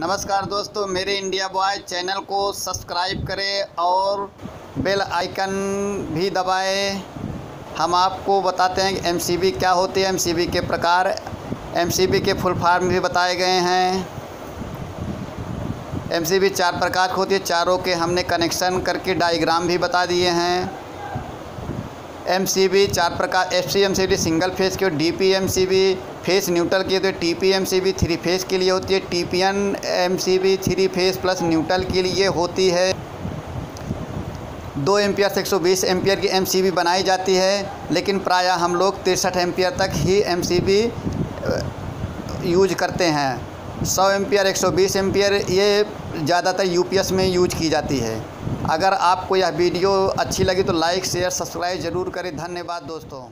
नमस्कार दोस्तों, मेरे इंडिया बॉय चैनल को सब्सक्राइब करें और बेल आइकन भी दबाएँ। हम आपको बताते हैं कि एमसीबी क्या होती है। एमसीबी के प्रकार एमसीबी के फुल फॉर्म भी बताए गए हैं। एमसीबी चार प्रकार की होती है। चारों के हमने कनेक्शन करके डायग्राम भी बता दिए हैं। एम सी बी चार प्रकार F C M C B single phase की और D P M C B phase neutral की है T P M C B three phase के लिए होती है। T P N M C B three phase plus neutral के लिए होती है। दो एम्पियर से एक सौ बीस एम्पियर की एम सी बी बनाई जाती है, लेकिन प्रायः हम लोग तिरसठ एम्पियर तक ही एम सी बी यूज़ करते हैं। सौ एम्पियर, एक सौ बीस एम्पियर, ये ज़्यादातर यू पी एस में यूज़ की जाती है। अगर आपको यह वीडियो अच्छी लगी तो लाइक, शेयर, सब्सक्राइब ज़रूर करें। धन्यवाद दोस्तों।